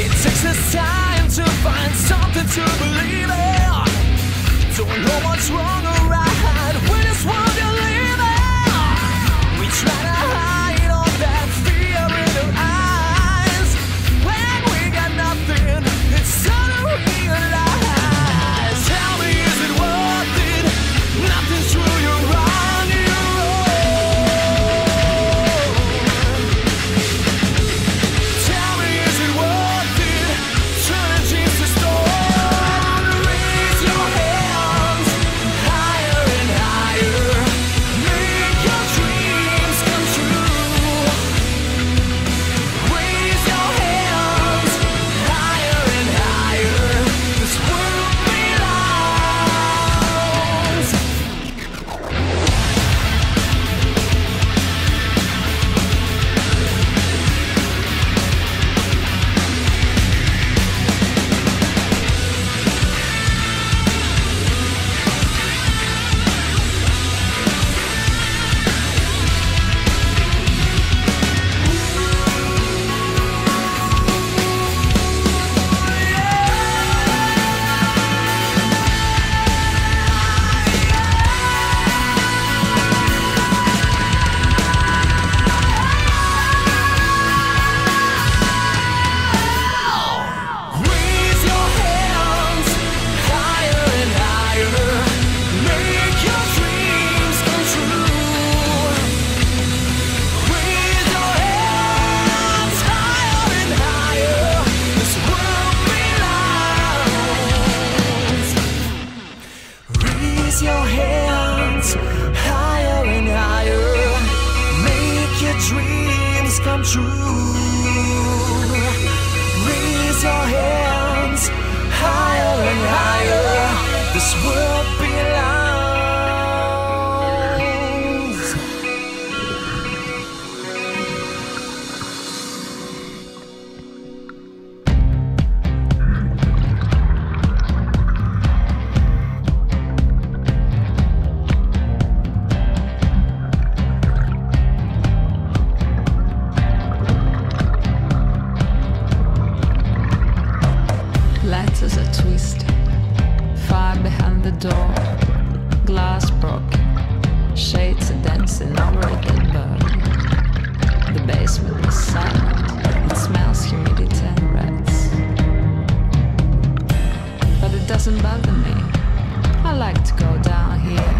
It takes us time to find something to believe in. Don't know what's wrong or right when it's wonderful. this world belongs. Lights as a twist the door, glass broken, shades are dancing over a dead bird. The basement is silent, it smells humidity and rats. But it doesn't bother me. I like to go down here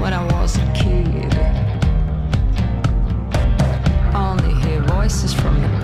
when I was a kid. Only hear voices from the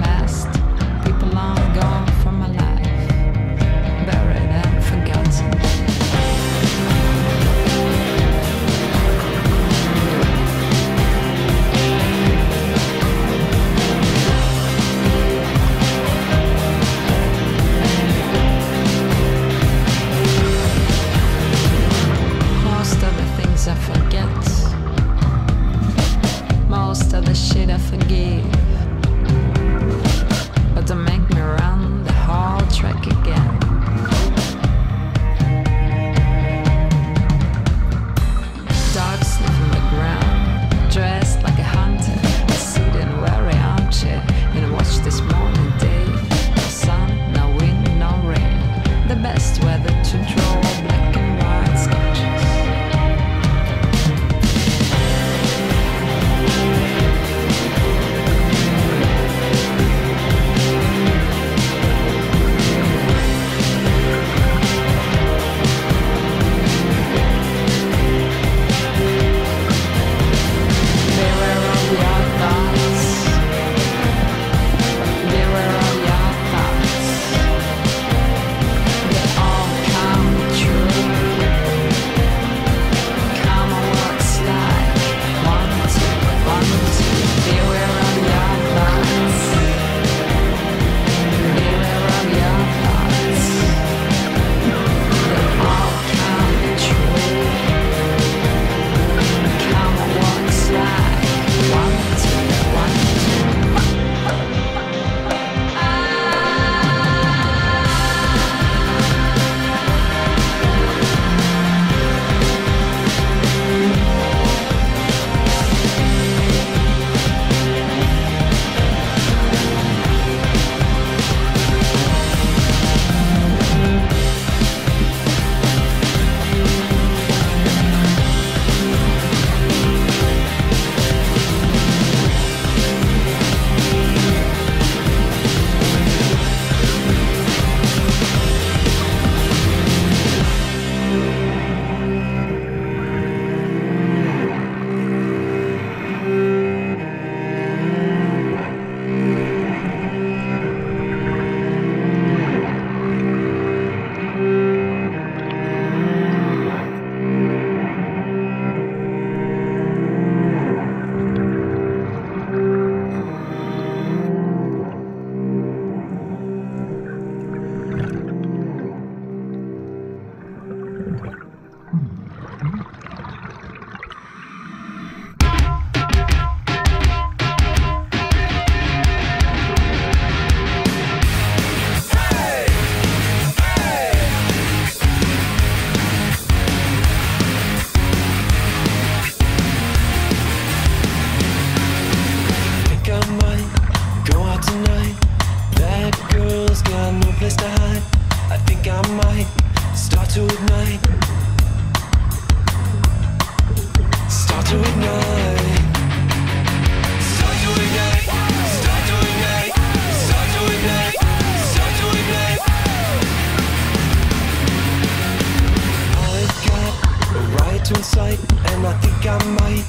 to incite, and I think I might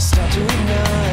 start to ignite.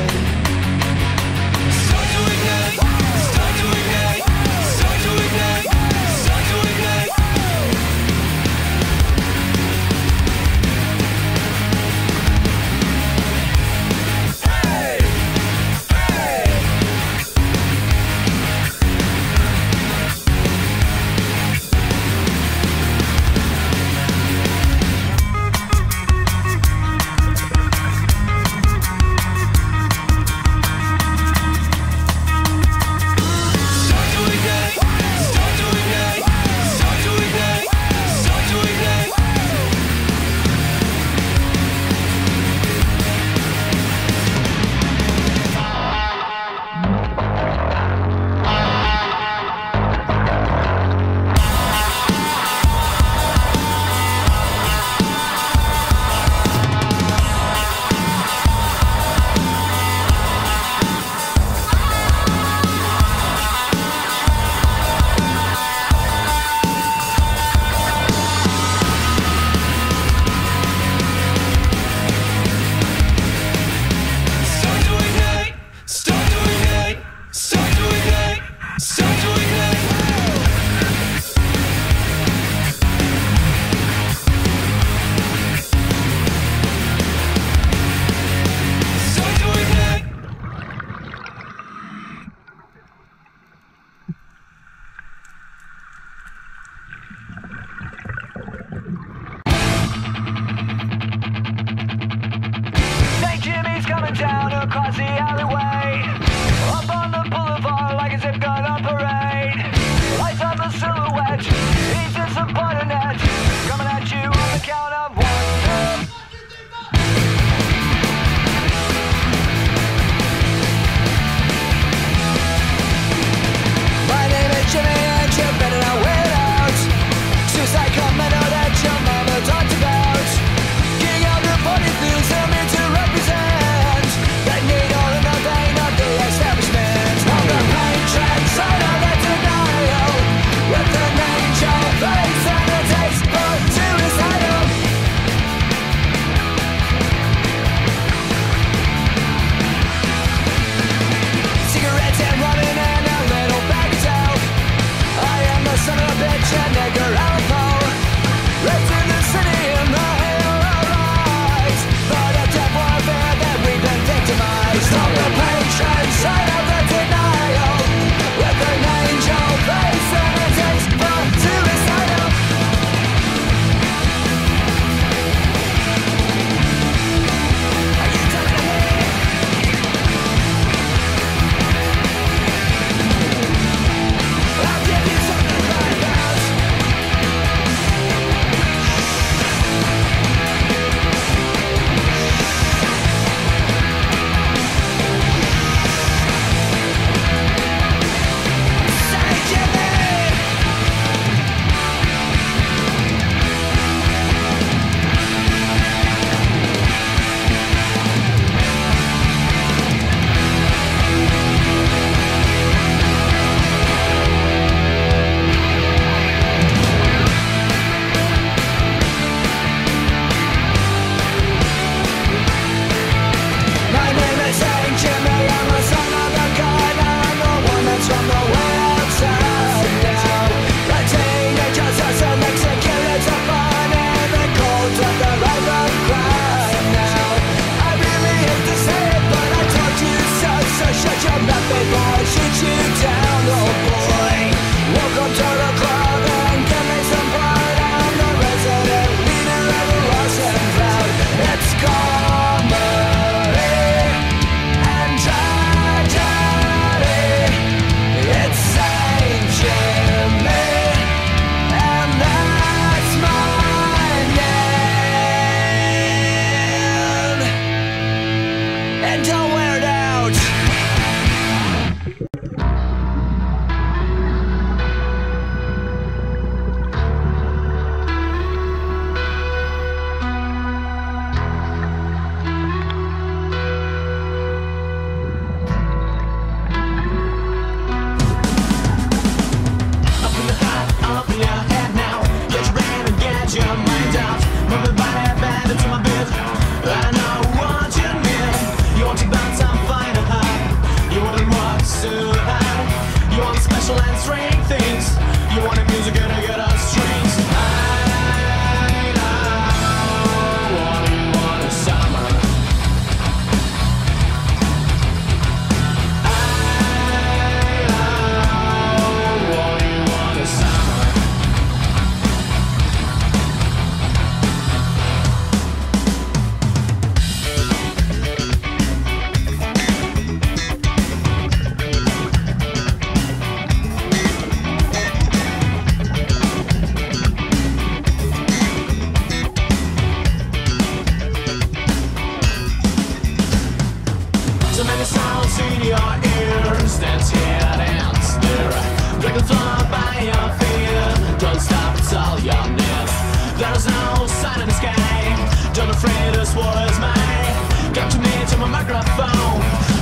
this war mine. Got to me to my microphone.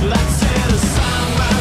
Let's hear the song.